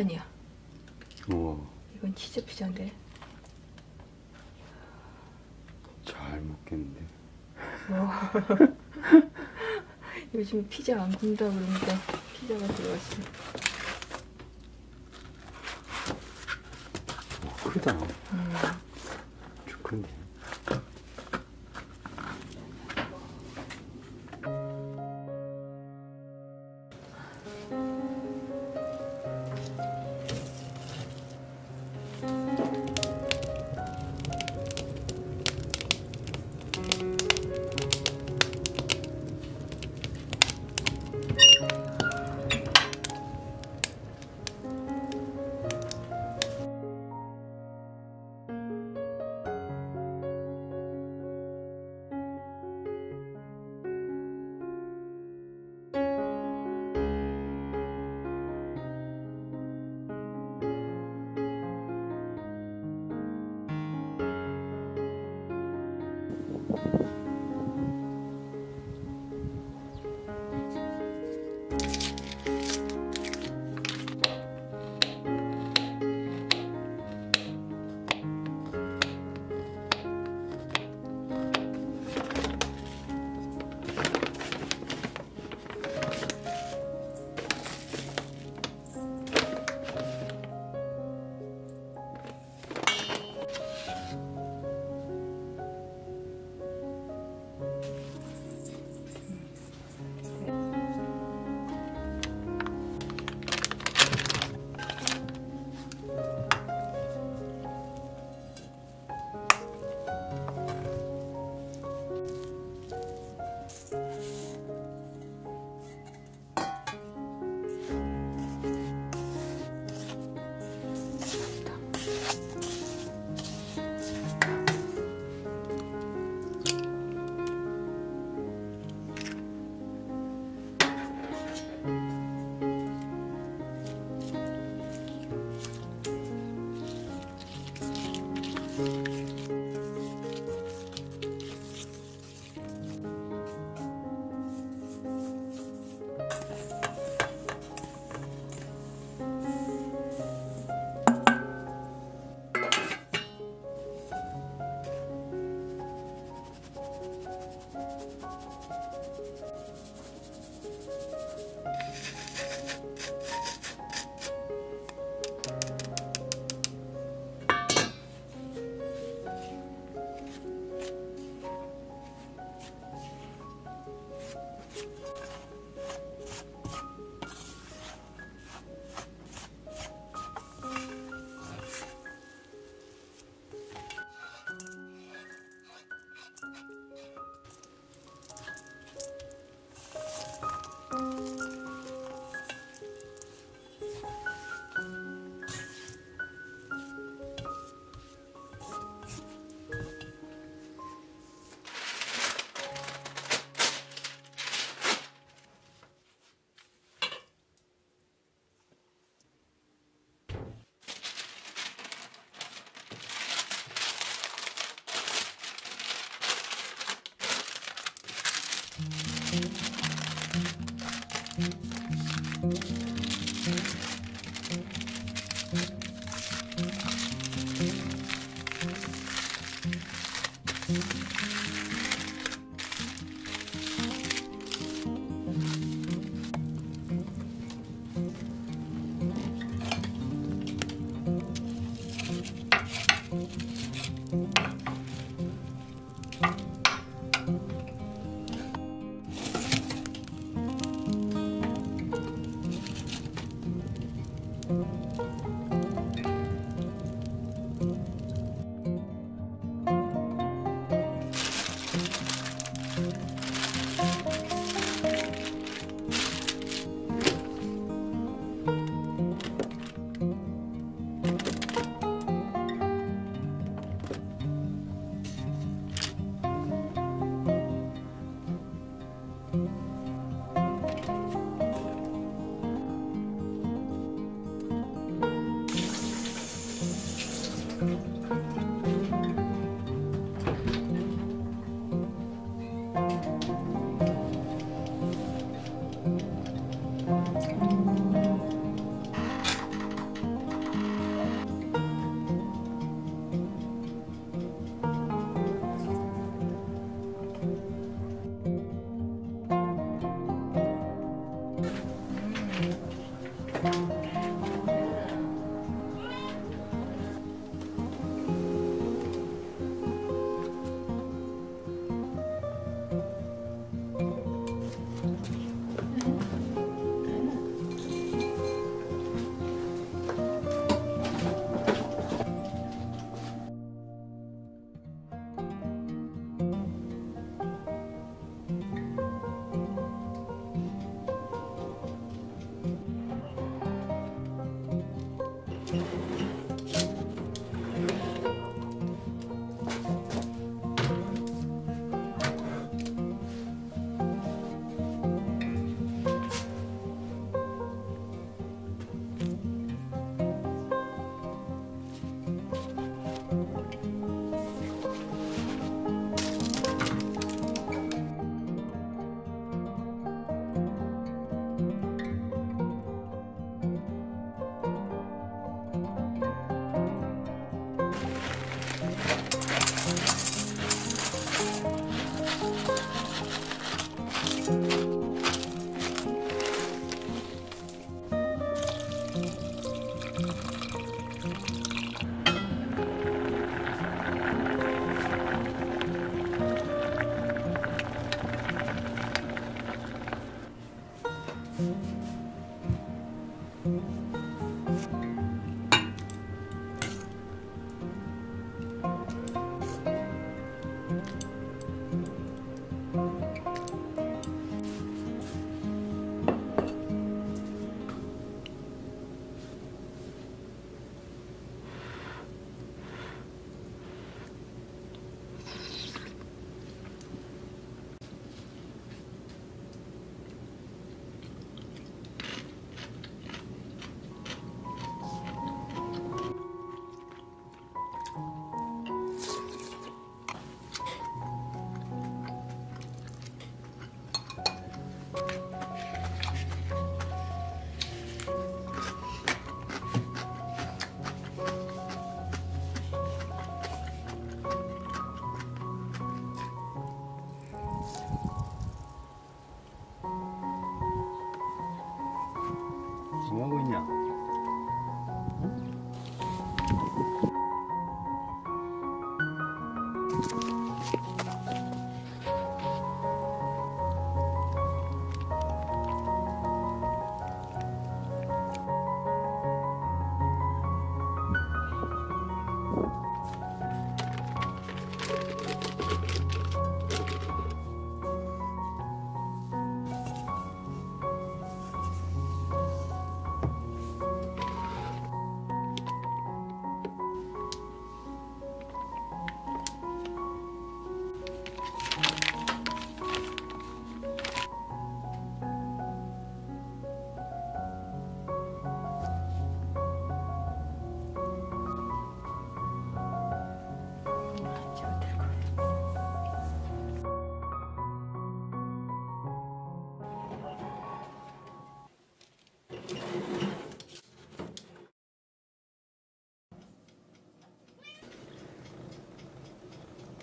한 판이야. 우와, 이건 진짜 비싼데. 잘 먹겠는데. 와. 요즘 피자 안 굽는다 그러니까 피자가 들어왔어. 오, 크다. 음. 좀 큰데.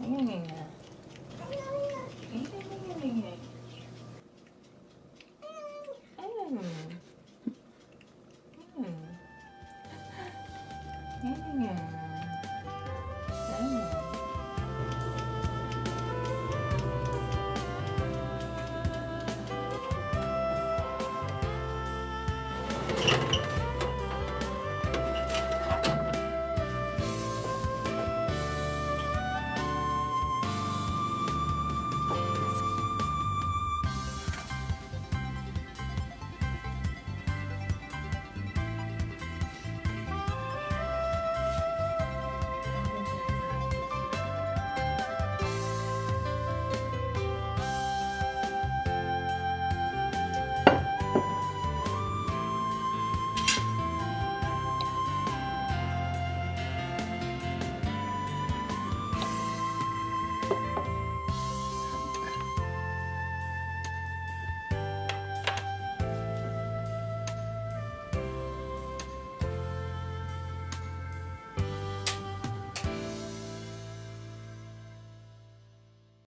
うん。